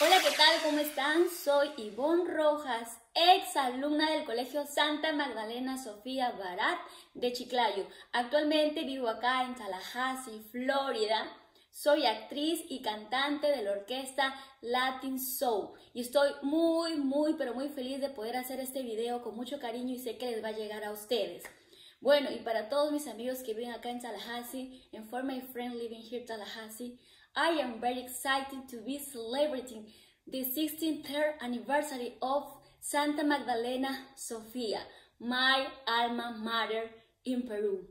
Hola, ¿qué tal? ¿Cómo están? Soy Ivonne Rojas, ex alumna del Colegio Santa Magdalena Sofía Barat de Chiclayo. Actualmente vivo acá en Tallahassee, Florida. Soy actriz y cantante de la orquesta Latin Soul y estoy muy, muy, pero muy feliz de poder hacer este video con mucho cariño y sé que les va a llegar a ustedes. Bueno, y para todos mis amigos que viven acá en Tallahassee, and for my friend living here Tallahassee, I am very excited to be celebrating the 16th anniversary of Santa Magdalena Sofia, my alma mater in Peru.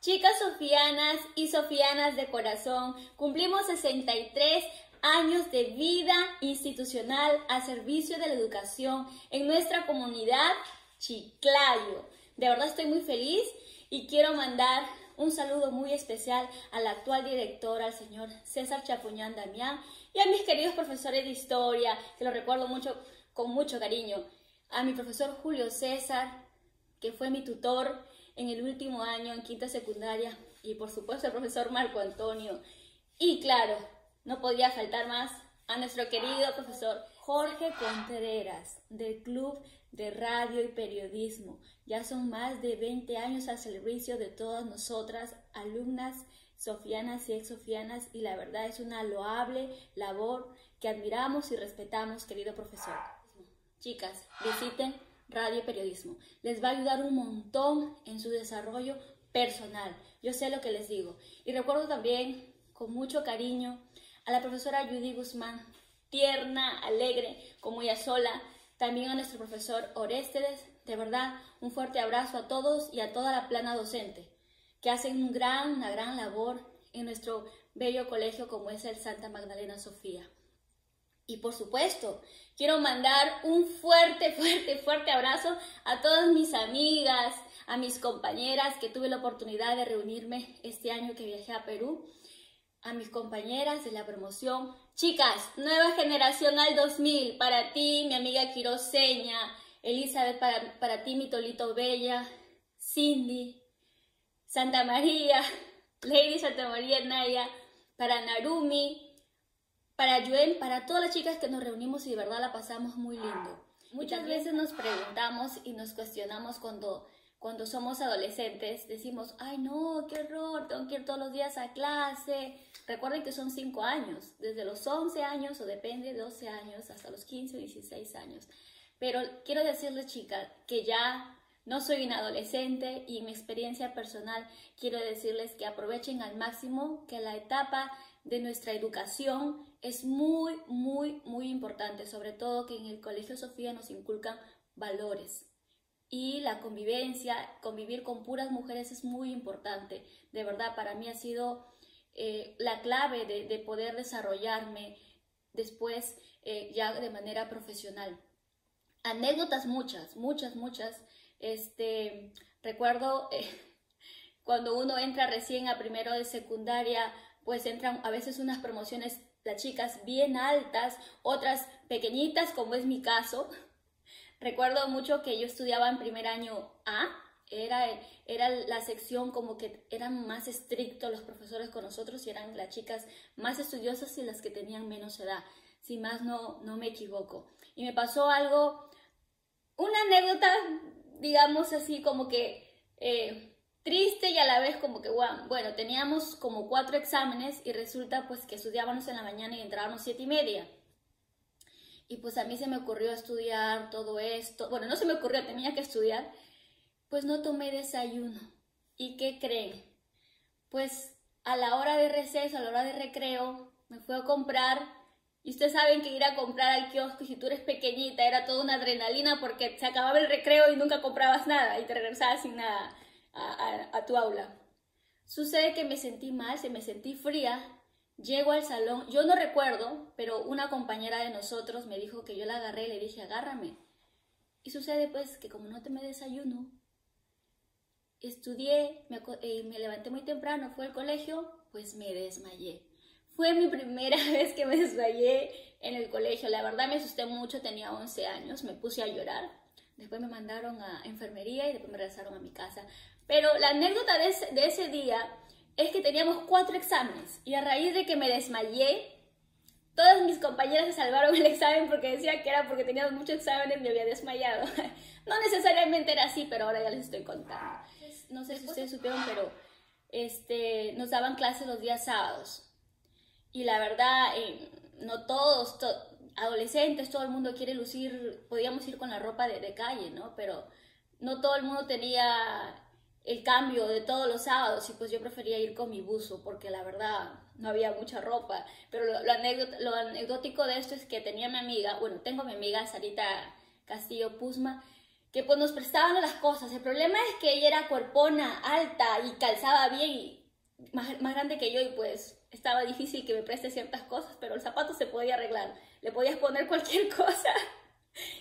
Chicas sofianas y sofianas de corazón, cumplimos 63 años de vida institucional a servicio de la educación en nuestra comunidad Chiclayo. De verdad estoy muy feliz y quiero mandar un saludo muy especial al actual director, al señor César Chapuñán Damián, y a mis queridos profesores de historia, que lo recuerdo mucho, con mucho cariño. A mi profesor Julio César, que fue mi tutor en el último año en quinta secundaria, y por supuesto al profesor Marco Antonio. Y claro, no podía faltar más a nuestro querido profesor Jorge Contreras, del Club de Radio y Periodismo. Ya son más de 20 años al servicio de todas nosotras, alumnas sofianas y ex-sofianas, y la verdad es una loable labor que admiramos y respetamos, querido profesor. Chicas, visiten Radio y Periodismo. Les va a ayudar un montón en su desarrollo personal. Yo sé lo que les digo. Y recuerdo también, con mucho cariño, a la profesora Judy Guzmán, tierna, alegre, como ella sola. También a nuestro profesor Oréstedes, de verdad, un fuerte abrazo a todos y a toda la plana docente, que hacen gran, una gran labor en nuestro bello colegio como es el Santa Magdalena Sofía. Y por supuesto, quiero mandar un fuerte, fuerte, fuerte abrazo a todas mis amigas, a mis compañeras que tuve la oportunidad de reunirme este año que viajé a Perú a mis compañeras de la promoción. Chicas, nueva generación al 2000, para ti, mi amiga Quiroseña, Elizabeth, para, para ti, mi Tolito Bella, Cindy, Santa María, Lady Santa María Naya, para Narumi, para Yuen, para todas las chicas que nos reunimos y de verdad la pasamos muy lindo. Muchas veces nos preguntamos y nos cuestionamos cuando cuando somos adolescentes decimos, ay no, qué horror, tengo que ir todos los días a clase. Recuerden que son 5 años, desde los 11 años o depende, 12 años hasta los 15 o 16 años. Pero quiero decirles, chicas, que ya no soy una adolescente y mi experiencia personal quiero decirles que aprovechen al máximo que la etapa de nuestra educación es muy, muy, muy importante, sobre todo que en el Colegio Sofía nos inculcan valores, y la convivencia, convivir con puras mujeres es muy importante. De verdad, para mí ha sido eh, la clave de, poder desarrollarme después eh, ya de manera profesional. Anécdotas muchas, muchas, muchas. Este, recuerdo eh, cuando uno entra recién a primero de secundaria, pues entran a veces unas promociones, las chicas bien altas, otras pequeñitas, como es mi caso, Recuerdo mucho que yo estudiaba en primer año A, era, era la sección como que eran más estrictos los profesores con nosotros y eran las chicas más estudiosas y las que tenían menos edad, si más no, no me equivoco. Y me pasó algo, una anécdota, digamos así, como que eh, triste y a la vez como que, bueno, teníamos como cuatro exámenes y resulta pues que estudiábamos en la mañana y entrábamos siete y media. Y pues a mí se me ocurrió estudiar todo esto. Bueno, no se me ocurrió, tenía que estudiar. Pues no tomé desayuno. ¿Y qué creen? Pues a la hora de receso, a la hora de recreo, me fui a comprar. Y ustedes saben que ir a comprar al kiosco, si tú eres pequeñita, era toda una adrenalina porque se acababa el recreo y nunca comprabas nada y te regresabas sin nada a, a tu aula. Sucede que me sentí mal, se me sentí fría Llego al salón, yo no recuerdo, pero una compañera de nosotros me dijo que yo la agarré y le dije, agárrame. Y sucede pues que como no te me desayuno, estudié, me, eh, me levanté muy temprano, fue al colegio, pues me desmayé. Fue mi primera vez que me desmayé en el colegio. La verdad me asusté mucho, tenía 11 años, me puse a llorar. Después me mandaron a enfermería y después me regresaron a mi casa. Pero la anécdota de ese, de ese día es que teníamos cuatro exámenes y a raíz de que me desmayé, Todas mis compañeras se salvaron el examen porque decía que era porque teníamos muchos exámenes y me había desmayado. no necesariamente era así, pero ahora ya les estoy contando. No sé si ustedes supieron, pero este, nos daban clases los días sábados. Y la verdad, eh, no todos, adolescentes, todo el mundo quiere lucir, podíamos ir con la ropa de, de calle, ¿no? Pero no todo el mundo tenía el cambio de todos los sábados y pues yo prefería ir con mi buzo porque la verdad no había mucha ropa. Pero lo, lo, anecdótico de esto es que tenía mi amiga, bueno, tengo mi amiga Sarita Castillo Puzma, que pues nos prestaban las cosas. El problema es que ella era cuerpona, alta y calzaba bien más, más grande que yo y pues estaba difícil que me preste ciertas cosas, pero el zapato se podía arreglar. Le podías poner cualquier cosa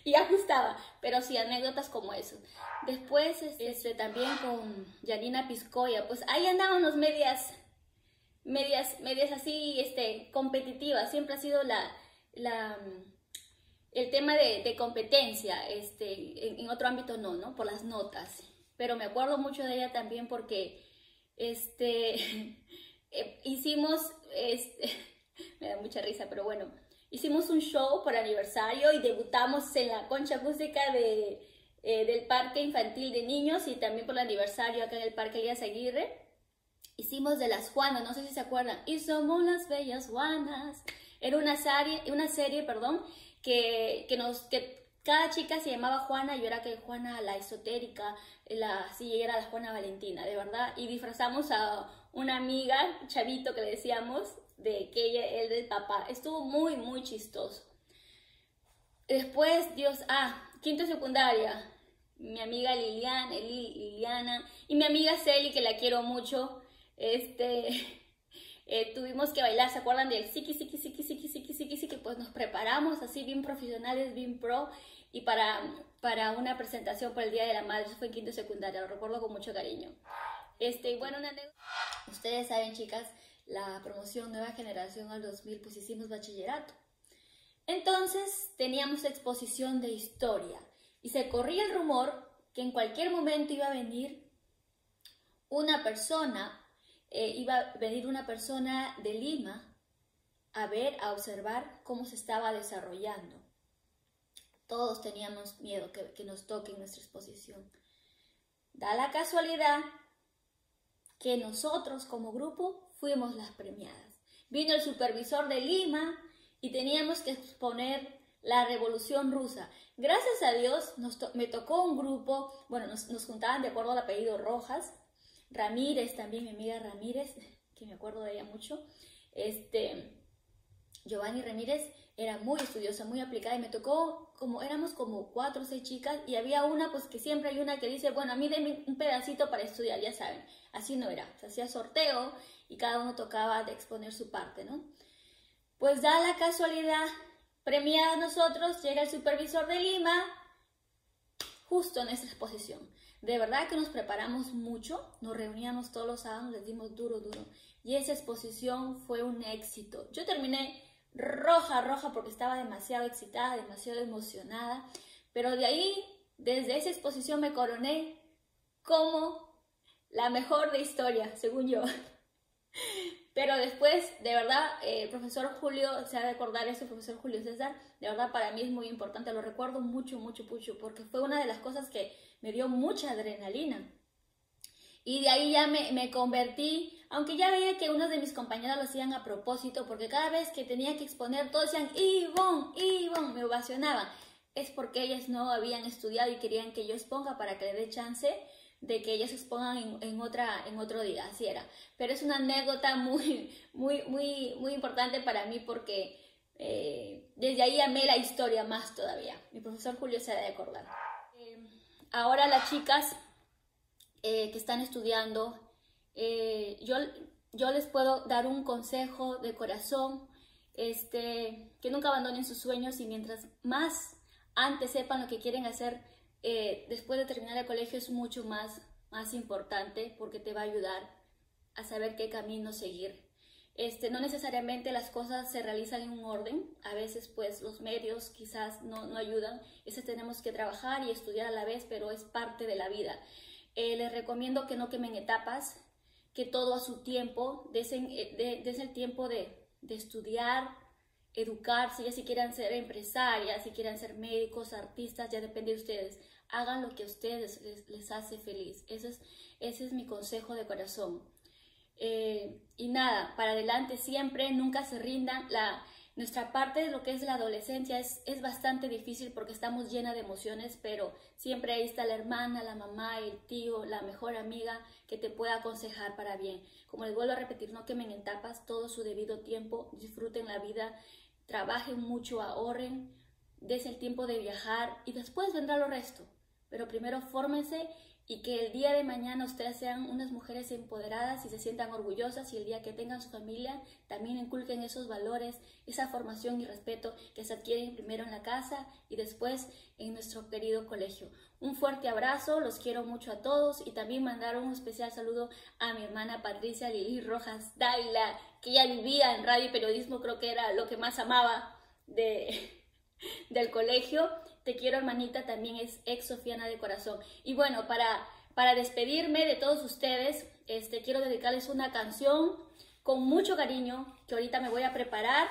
y ajustaba, pero sí, anécdotas como eso. Después, este, también con Yanina Piscoya, pues ahí andábamos medias, medias, medias así, este, competitivas, siempre ha sido la, la, el tema de, de competencia, este, en, en, otro ámbito no, ¿no? Por las notas, pero me acuerdo mucho de ella también porque, este, eh, hicimos, este, me da mucha risa, pero bueno, hicimos un show por aniversario y debutamos en la concha acústica de, eh, del Parque Infantil de Niños y también por el aniversario acá en el Parque Elías Aguirre. Hicimos de las Juanas, no sé si se acuerdan, y somos las bellas Juanas. Era una serie, una serie perdón, que, que, nos, que cada chica se llamaba Juana, yo era que Juana la esotérica, la, sí, era la Juana Valentina, de verdad. Y disfrazamos a una amiga, chavito que le decíamos, de que ella, él del papá. Estuvo muy, muy chistoso. Después, Dios, ah, quinto secundaria, mi amiga Liliana, y mi amiga Celi, que la quiero mucho, este, eh, tuvimos que bailar, ¿se acuerdan del siki, siki, siki, siki, siki, siki, siki? Pues nos preparamos así bien profesionales, bien pro, y para, para una presentación por el Día de la Madre, eso fue en quinto secundaria, lo recuerdo con mucho cariño. Este, bueno, una Ustedes saben, chicas, la promoción Nueva Generación al 2000, pues hicimos bachillerato. Entonces teníamos exposición de historia y se corría el rumor que en cualquier momento iba a venir una persona, eh, iba a venir una persona de Lima a ver, a observar cómo se estaba desarrollando. Todos teníamos miedo que, que nos toque nuestra exposición. Da la casualidad que nosotros como grupo fuimos las premiadas. Vino el supervisor de Lima y teníamos que exponer la revolución rusa. Gracias a Dios me tocó un grupo, bueno, nos, nos, juntaban de acuerdo al apellido Rojas, Ramírez también, mi amiga Ramírez, que me acuerdo de ella mucho, este, Giovanni Ramírez era muy estudiosa, muy aplicada y me tocó como éramos como cuatro o seis chicas y había una pues que siempre hay una que dice, bueno, a mí denme un pedacito para estudiar, ya saben, así no era, se hacía sorteo y cada uno tocaba de exponer su parte, ¿no? Pues da la casualidad, premiada nosotros, llega el supervisor de Lima justo en esta exposición. De verdad que nos preparamos mucho, nos reuníamos todos los sábados, les dimos duro, duro. Y esa exposición fue un éxito. Yo terminé roja, roja, porque estaba demasiado excitada, demasiado emocionada. Pero de ahí, desde esa exposición me coroné como la mejor de historia, según yo. Pero después, de verdad, el profesor Julio, se ha de acordar eso, profesor Julio César, de verdad para mí es muy importante, lo recuerdo mucho, mucho, mucho, porque fue una de las cosas que me dio mucha adrenalina. Y de ahí ya me, me convertí, aunque ya veía que unos de mis compañeros lo hacían a propósito, porque cada vez que tenía que exponer, todos decían, Ivonne, Ivonne, me ovacionaban. Es porque ellas no habían estudiado y querían que yo exponga para que le dé chance de que ellas se expongan en, otra, en otro día, así era. Pero es una anécdota muy, muy, muy, muy importante para mí porque eh, desde ahí amé la historia más todavía. Mi profesor Julio se ha de acordar. Eh, ahora las chicas eh, que están estudiando, yo, yo les puedo dar un consejo de corazón, este, que nunca abandonen sus sueños y mientras más antes sepan lo que quieren hacer, eh, después de terminar el colegio es mucho más, más importante porque te va a ayudar a saber qué camino seguir. Este, no necesariamente las cosas se realizan en un orden, a veces pues los medios quizás no, no ayudan, ese tenemos que trabajar y estudiar a la vez, pero es parte de la vida. Eh, les recomiendo que no quemen etapas, que todo a su tiempo, des, eh, el tiempo de, de estudiar, educarse, ya si quieran ser empresarias, si quieran ser médicos, artistas, ya depende de ustedes. Hagan lo que a ustedes les, hace feliz. Ese es, ese es mi consejo de corazón. Eh, y nada, para adelante siempre, nunca se rindan. La, nuestra parte de lo que es la adolescencia es, es bastante difícil porque estamos llenas de emociones, pero siempre ahí está la hermana, la mamá, el tío, la mejor amiga que te pueda aconsejar para bien. Como les vuelvo a repetir, no quemen en tapas todo su debido tiempo, disfruten la vida, trabajen mucho, ahorren, des el tiempo de viajar y después vendrá lo resto. Pero primero fórmense y que el día de mañana ustedes sean unas mujeres empoderadas y se sientan orgullosas y el día que tengan su familia también inculquen esos valores, esa formación y respeto que se adquieren primero en la casa y después en nuestro querido colegio. Un fuerte abrazo, los quiero mucho a todos y también mandar un especial saludo a mi hermana Patricia Lili Rojas Daila, que ella vivía en radio y periodismo, creo que era lo que más amaba de, del colegio te quiero hermanita también es ex Sofiana de corazón. Y bueno, para, para despedirme de todos ustedes, este, quiero dedicarles una canción con mucho cariño que ahorita me voy a preparar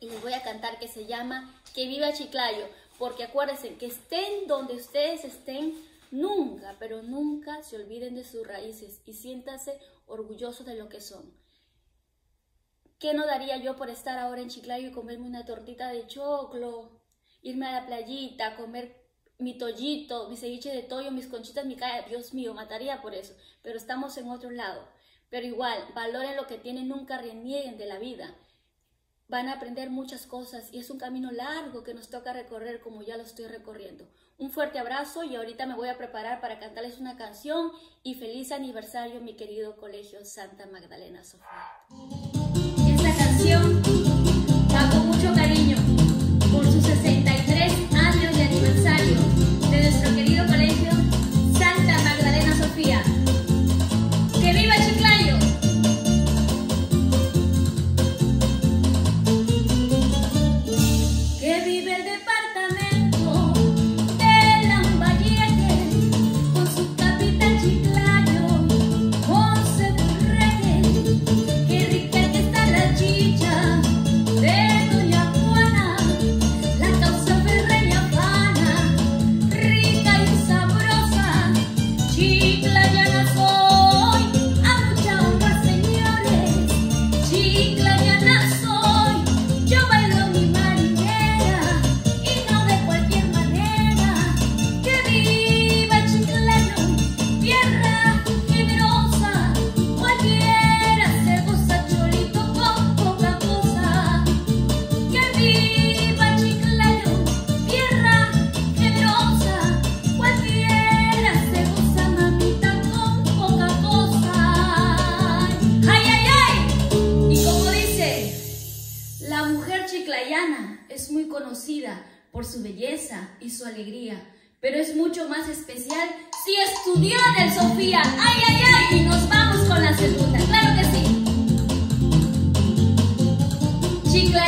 y les voy a cantar que se llama Que viva Chiclayo. Porque acuérdense que estén donde ustedes estén, nunca, pero nunca se olviden de sus raíces y siéntase orgullosos de lo que son. ¿Qué no daría yo por estar ahora en Chiclayo y comerme una tortita de choclo, irme a la playita, comer mi tollito, mi ceviche de tollo, mis conchitas, mi calle, Dios mío, mataría por eso, pero estamos en otro lado. Pero igual, valoren lo que tienen, nunca renieguen de la vida. Van a aprender muchas cosas y es un camino largo que nos toca recorrer como ya lo estoy recorriendo. Un fuerte abrazo y ahorita me voy a preparar para cantarles una canción y feliz aniversario mi querido Colegio Santa Magdalena Sofía. Esta canción por su belleza y su alegría, pero es mucho más especial si estudió en el Sofía. ¡Ay, ay, ay! Y nos vamos con la segunda, claro que sí. Chica